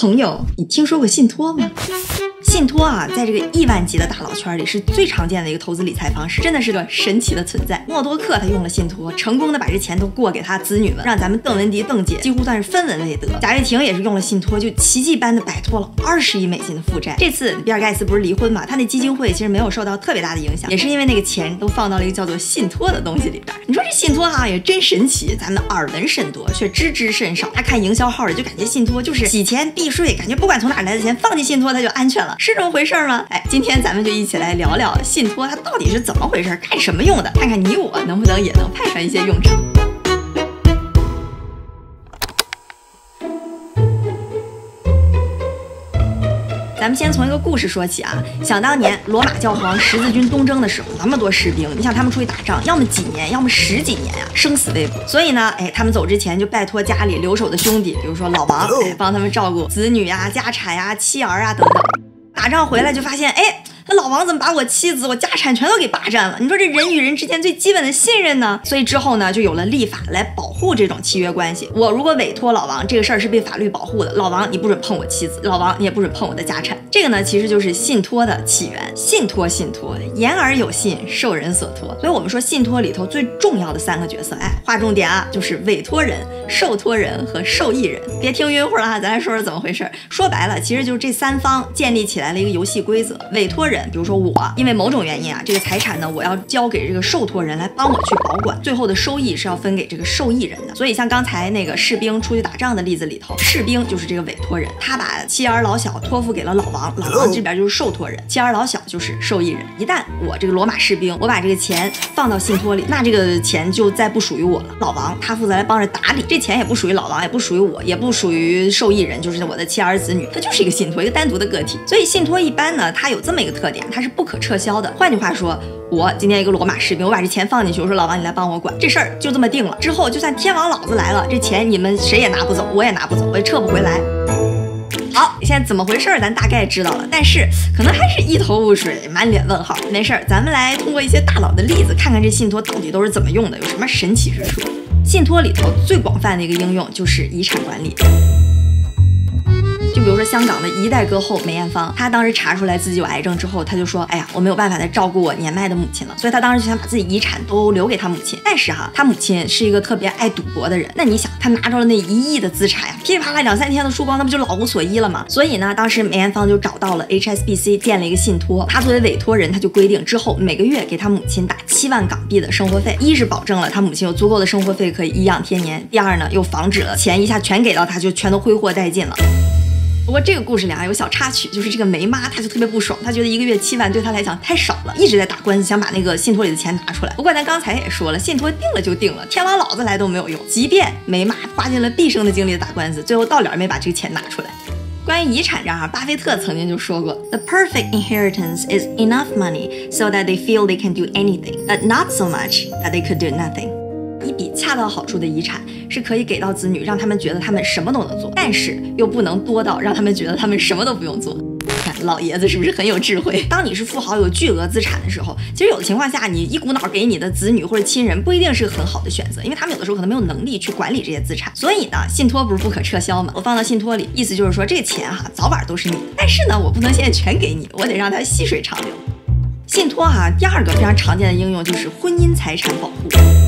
朋友，你听说过信托吗？信托啊，在这个亿万级的大佬圈里是最常见的一个投资理财方式，真的是个神奇的存在。默多克他用了信托，成功的把这钱都过给他子女们，让咱们邓文迪邓姐几乎算是分文未得。贾跃亭也是用了信托，就奇迹般的摆脱了二十亿美金的负债。这次比尔盖茨不是离婚嘛，他那基金会其实没有受到特别大的影响，也是因为那个钱都放到了一个叫做信托的东西里边。你说这信托哈也真神奇，咱们耳闻甚多，却知之甚少。他看营销号里就感觉信托就是洗钱避税，感觉不管从哪来的钱放进信托它就安全了，是这么回事吗？哎，今天咱们就一起来聊聊信托，它到底是怎么回事，干什么用的？看看你我能不能也能派上一些用场。咱们先从一个故事说起啊，想当年罗马教皇十字军东征的时候，那么多士兵，你想他们出去打仗，要么几年，要么十几年啊，生死未卜。所以呢，哎，他们走之前就拜托家里留守的兄弟，比如说老王，哎，帮他们照顾子女呀、家产呀、妻儿啊等等。晚上回来就发现，哎。那老王怎么把我妻子、我家产全都给霸占了？你说这人与人之间最基本的信任呢？所以之后呢，就有了立法来保护这种契约关系。我如果委托老王，这个事儿是被法律保护的。老王，你不准碰我妻子；老王，你也不准碰我的家产。这个呢，其实就是信托的起源。信托，信托，言而有信，受人所托。所以我们说信托里头最重要的三个角色，哎，划重点啊，就是委托人、受托人和受益人。别听晕乎了啊，咱来说说怎么回事。说白了，其实就是这三方建立起来了一个游戏规则。委托人。比如说我因为某种原因啊，这个财产呢，我要交给这个受托人来帮我去保管，最后的收益是要分给这个受益人的。所以像刚才那个士兵出去打仗的例子里头，士兵就是这个委托人，他把妻儿老小托付给了老王，老王这边就是受托人，妻儿老小就是受益人。一旦我这个罗马士兵，我把这个钱放到信托里，那这个钱就再不属于我了。老王他负责来帮着打理，这钱也不属于老王，也不属于我，也不属于受益人，就是我的妻儿子女，他就是一个信托，一个单独的个体。所以信托一般呢，它有这么一个特。点，它是不可撤销的。换句话说，我今天一个罗马士兵，我把这钱放进去，我说老王你来帮我管这事儿，就这么定了。之后就算天王老子来了，这钱你们谁也拿不走，我也拿不走，我也撤不回来。好，现在怎么回事儿，咱大概知道了，但是可能还是一头雾水，满脸问号。没事儿，咱们来通过一些大佬的例子，看看这信托到底都是怎么用的，有什么神奇之处。信托里头最广泛的一个应用就是遗产管理。就比如说香港的一代歌后梅艳芳，她当时查出来自己有癌症之后，她就说：“哎呀，我没有办法再照顾我年迈的母亲了。”所以她当时就想把自己遗产都留给她母亲。但是哈，她母亲是一个特别爱赌博的人。那你想，她拿着了那一亿的资产呀，噼里啪啦两三天的输光，那不就老无所依了吗？所以呢，当时梅艳芳就找到了 HSBC 建了一个信托，她作为委托人，她就规定之后每个月给她母亲打七万港币的生活费，一是保证了她母亲有足够的生活费可以颐养天年，第二呢，又防止了钱一下全给到她就全都挥霍殆尽了。不过这个故事里啊有小插曲，就是这个梅妈她就特别不爽，她觉得一个月七万对她来讲太少了，一直在打官司，想把那个信托里的钱拿出来。不过咱刚才也说了，信托定了就定了，天王老子来都没有用。即便梅妈花尽了毕生的精力打官司，最后到了没把这个钱拿出来。关于遗产这儿，巴菲特曾经就说过：“The perfect inheritance is enough money so that they feel they can do anything, but not so much that they could do nothing。”一笔恰到好处的遗产是可以给到子女，让他们觉得他们什么都能做，但是又不能多到让他们觉得他们什么都不用做。看老爷子是不是很有智慧？当你是富豪有巨额资产的时候，其实有的情况下，你一股脑给你的子女或者亲人不一定是很好的选择，因为他们有的时候可能没有能力去管理这些资产。所以呢，信托不是不可撤销吗？我放到信托里，意思就是说这个钱哈，早晚都是你，但是呢，我不能现在全给你，我得让它细水长流。信托哈，第二个非常常见的应用就是婚姻财产保护。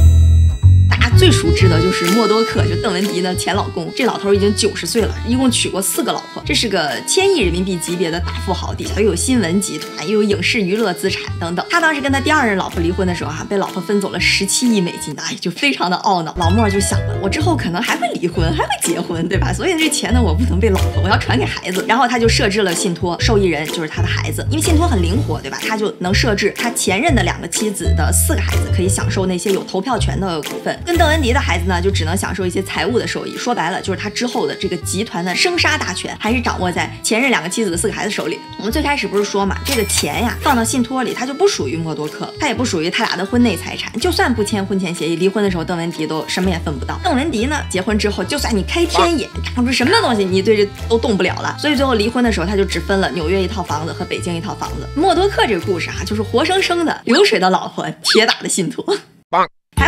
最熟知的就是默多克，就邓文迪的前老公。这老头已经九十岁了，一共娶过四个老婆。这是个千亿人民币级别的大富豪，底下又有新闻集团，又有影视娱乐资产等等。他当时跟他第二任老婆离婚的时候，哈，被老婆分走了十七亿美金，哎，就非常的懊恼。老莫就想了，我之后可能还会离婚，还会结婚，对吧？所以这钱呢，我不能被老婆，我要传给孩子。然后他就设置了信托，受益人就是他的孩子，因为信托很灵活，对吧？他就能设置他前任的两个妻子的四个孩子可以享受那些有投票权的股份，跟邓文迪的孩子呢就。只能享受一些财务的收益，说白了。就是他之后的这个集团的生杀大权还是掌握在前任两个妻子的四个孩子手里。我们最开始不是说嘛，这个钱呀放到信托里，它就不属于默多克，它也不属于他俩的婚内财产。就算不签婚前协议，离婚的时候邓文迪都什么也分不到。邓文迪呢，结婚之后，就算你开天眼长出什么东西，你对这都动不了。了。所以最后离婚的时候，他就只分了。纽约一套房子和北京一套房子。默多克这个故事啊，就是活生生的流水的老婆，铁打的信托。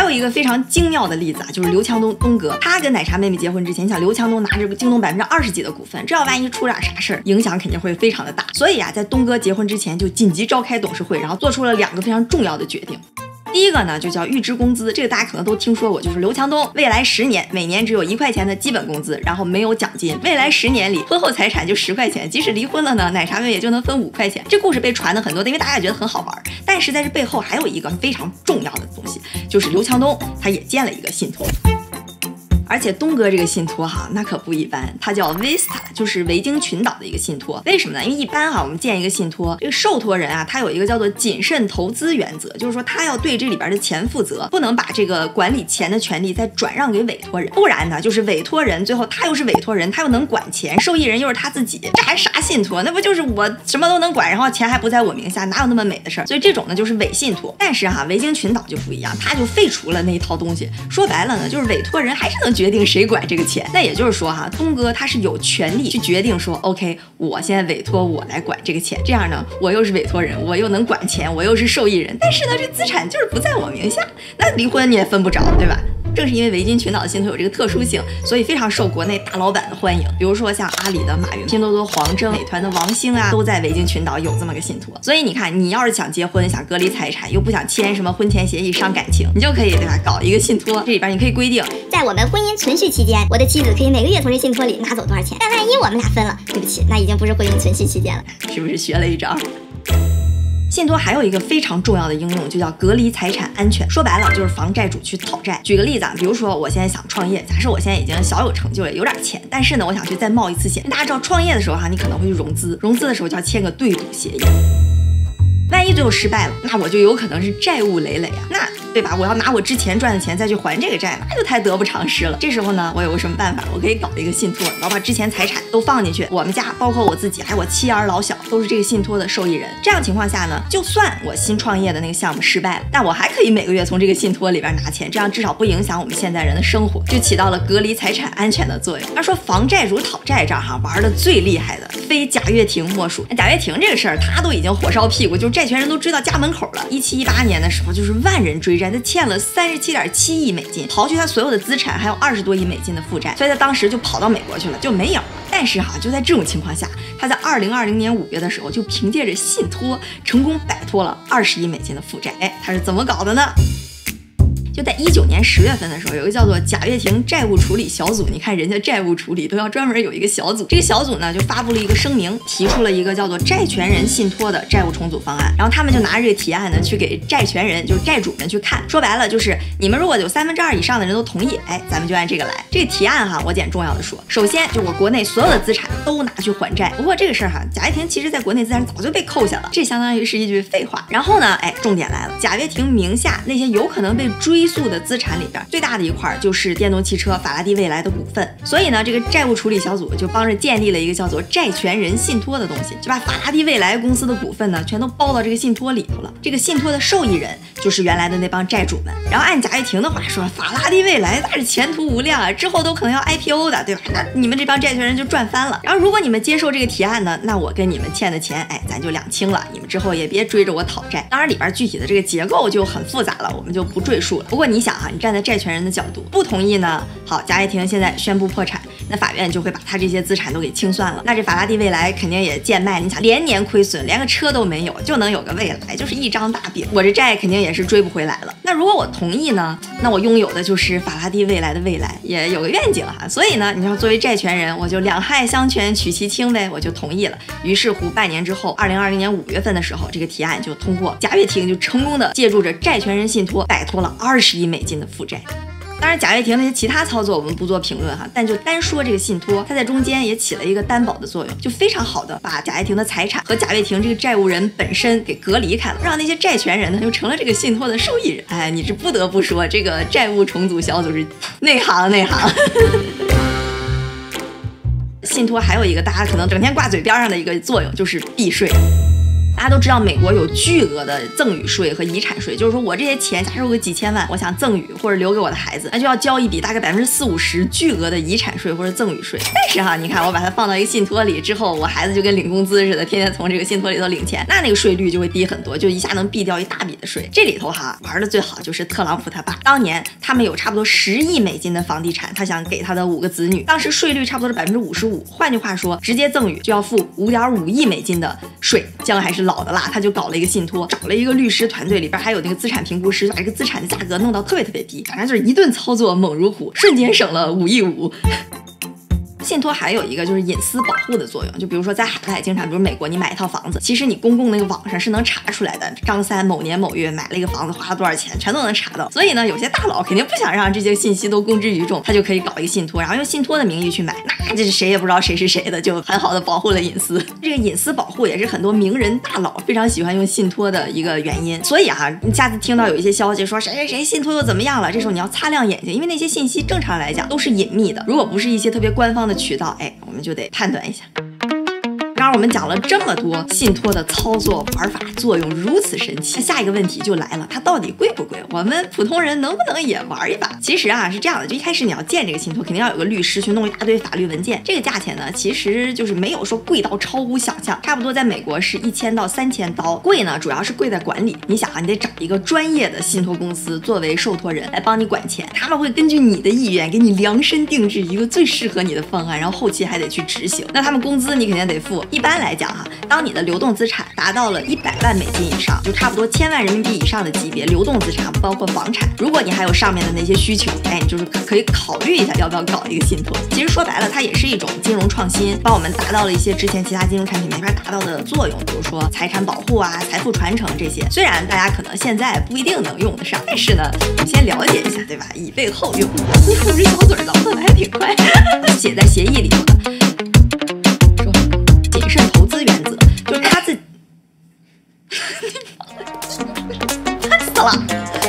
还有一个非常精妙的例子啊，就是刘强东东哥，他跟奶茶妹妹结婚之前，你想刘强东拿着京东百分之二十几的股份，这要万一出点啥事儿，影响肯定会非常的大。所以啊，在东哥结婚之前就紧急召开董事会，然后做出了两个非常重要的决定。第一个呢，就叫预支工资，这个大家可能都听说过，就是刘强东未来十年每年只有一块钱的基本工资，然后没有奖金，未来十年里婚后财产就十块钱，即使离婚了呢，奶茶妹也就能分五块钱。这故事被传的很多的，因为大家也觉得很好玩，但是在这背后还有一个非常重要的东西，就是刘强东他也建了一个信托。而且东哥这个信托哈，那可不一般，它叫 Vista，就是维京群岛的一个信托。为什么呢？因为一般哈，我们建一个信托，这个受托人啊，他有一个叫做谨慎投资原则，就是说他要对这里边的钱负责，不能把这个管理钱的权利再转让给委托人，不然呢，就是委托人最后他又是委托人，他又能管钱，受益人又是他自己，这还啥信托？那不就是我什么都能管，然后钱还不在我名下，哪有那么美的事儿？所以这种呢就是伪信托。但是哈，维京群岛就不一样，他就废除了那一套东西，说白了呢，就是委托人还是能。决定谁管这个钱，那也就是说哈，东哥他是有权利去决定说，OK，我现在委托我来管这个钱，这样呢，我又是委托人，我又能管钱，我又是受益人，但是呢，这资产就是不在我名下，那离婚你也分不着，对吧？正是因为维京群岛的信托有这个特殊性，所以非常受国内大老板的欢迎。比如说像阿里的马云、拼多多黄峥、美团的王兴啊，都在维京群岛有这么个信托。所以你看，你要是想结婚，想隔离财产，又不想签什么婚前协议伤感情，你就可以对吧？搞一个信托，这里边你可以规定，在我们婚姻存续期间，我的妻子可以每个月从这信托里拿走多少钱。但万一我们俩分了，对不起，那已经不是婚姻存续期间了，是不是学了一招？信托还有一个非常重要的应用，就叫隔离财产安全。说白了就是防债主去讨债。举个例子啊，比如说我现在想创业，假设我现在已经小有成就了，有点钱，但是呢，我想去再冒一次险。大家知道创业的时候哈，你可能会去融资，融资的时候就要签个对赌协议。万一最后失败了，那我就有可能是债务累累啊。那对吧？我要拿我之前赚的钱再去还这个债，那就太得不偿失了。这时候呢，我有个什么办法？我可以搞一个信托，然后把之前财产都放进去。我们家包括我自己，还有我妻儿老小，都是这个信托的受益人。这样情况下呢，就算我新创业的那个项目失败了，但我还可以每个月从这个信托里边拿钱，这样至少不影响我们现在人的生活，就起到了隔离财产安全的作用。要说防债主讨债这儿哈玩的最厉害的，非贾跃亭莫属。贾跃亭这个事儿，他都已经火烧屁股，就债权人都追到家门口了。一七一八年的时候，就是万人追债，他欠了三。十七点七亿美金，刨去他所有的资产，还有二十多亿美金的负债，所以他当时就跑到美国去了，就没影了。但是哈，就在这种情况下，他在二零二零年五月的时候，就凭借着信托，成功摆脱了二十亿美金的负债。哎，他是怎么搞的呢？就在一九年十月份的时候，有个叫做贾跃亭债务处理小组。你看人家债务处理都要专门有一个小组，这个小组呢就发布了一个声明，提出了一个叫做债权人信托的债务重组方案。然后他们就拿着这个提案呢去给债权人，就是债主们去看。说白了就是你们如果有三分之二以上的人都同意，哎，咱们就按这个来。这个提案哈，我捡重要的说，首先就我国内所有的资产都拿去还债。不过这个事儿哈，贾跃亭其实在国内资产早就被扣下了，这相当于是一句废话。然后呢，哎，重点来了，贾跃亭名下那些有可能被追。低速的资产里边最大的一块就是电动汽车法拉第未来的股份，所以呢，这个债务处理小组就帮着建立了一个叫做债权人信托的东西，就把法拉第未来公司的股份呢全都包到这个信托里头了。这个信托的受益人就是原来的那帮债主们。然后按贾跃亭的话说，法拉第未来那是前途无量啊，之后都可能要 IPO 的，对吧？那你们这帮债权人就赚翻了。然后如果你们接受这个提案呢，那我跟你们欠的钱，哎，咱就两清了。你们之后也别追着我讨债。当然里边具体的这个结构就很复杂了，我们就不赘述了。不过你想啊，你站在债权人的角度，不同意呢？好，贾跃亭现在宣布破产，那法院就会把他这些资产都给清算了。那这法拉第未来肯定也贱卖，你想连年亏损，连个车都没有，就能有个未来，就是一张大饼。我这债肯定也是追不回来了。那如果我同意呢？那我拥有的就是法拉第未来的未来，也有个愿景哈。所以呢，你要作为债权人，我就两害相权取其轻呗，我就同意了。于是乎，半年之后，二零二零年五月份的时候，这个提案就通过，贾跃亭就成功的借助着债权人信托，摆脱了二十亿美金的负。债，当然贾跃亭那些其他操作我们不做评论哈，但就单说这个信托，它在中间也起了一个担保的作用，就非常好的把贾跃亭的财产和贾跃亭这个债务人本身给隔离开了，让那些债权人呢就成了这个信托的受益人。哎，你是不得不说这个债务重组小组是内行内行。信托还有一个大家可能整天挂嘴边上的一个作用就是避税。大家都知道美国有巨额的赠与税和遗产税，就是说我这些钱假设有个几千万，我想赠与或者留给我的孩子，那就要交一笔大概百分之四五十巨额的遗产税或者赠与税。但是哈，你看我把它放到一个信托里之后，我孩子就跟领工资似的，天天从这个信托里头领钱，那那个税率就会低很多，就一下能避掉一大笔的税。这里头哈玩的最好就是特朗普他爸，当年他们有差不多十亿美金的房地产，他想给他的五个子女，当时税率差不多是百分之五十五，换句话说，直接赠与就要付五点五亿美金的税。姜还是老的啦，他就搞了一个信托，找了一个律师团队，里边还有那个资产评估师，把这个资产的价格弄到特别特别低，反正就是一顿操作猛如虎，瞬间省了五亿五。信托还有一个就是隐私保护的作用，就比如说在海外，经常比如美国，你买一套房子，其实你公共那个网上是能查出来的。张三某年某月买了一个房子，花了多少钱，全都能查到。所以呢，有些大佬肯定不想让这些信息都公之于众，他就可以搞一个信托，然后用信托的名义去买，那这谁也不知道谁是谁的，就很好的保护了隐私。这个隐私保护也是很多名人大佬非常喜欢用信托的一个原因。所以啊，你下次听到有一些消息说谁谁谁信托又怎么样了，这时候你要擦亮眼睛，因为那些信息正常来讲都是隐秘的，如果不是一些特别官方的渠道，哎。我们就得判断一下。我们讲了这么多信托的操作玩法，作用如此神奇，下一个问题就来了，它到底贵不贵？我们普通人能不能也玩一把？其实啊是这样的，就一开始你要建这个信托，肯定要有个律师去弄一大堆法律文件，这个价钱呢，其实就是没有说贵到超乎想象，差不多在美国是一千到三千刀。贵呢，主要是贵在管理。你想啊，你得找一个专业的信托公司作为受托人来帮你管钱，他们会根据你的意愿给你量身定制一个最适合你的方案，然后后期还得去执行。那他们工资你肯定得付。一一般来讲哈。当你的流动资产达到了一百万美金以上，就差不多千万人民币以上的级别，流动资产包括房产。如果你还有上面的那些需求，哎，就是可以考虑一下要不要搞一个信托。其实说白了，它也是一种金融创新，帮我们达到了一些之前其他金融产品没法达到的作用，比如说财产保护啊、财富传承这些。虽然大家可能现在不一定能用得上，但是呢，你先了解一下，对吧？以备后用。你看我这小嘴儿倒的还挺快，写在协议里头的。就是他自己，烦死了。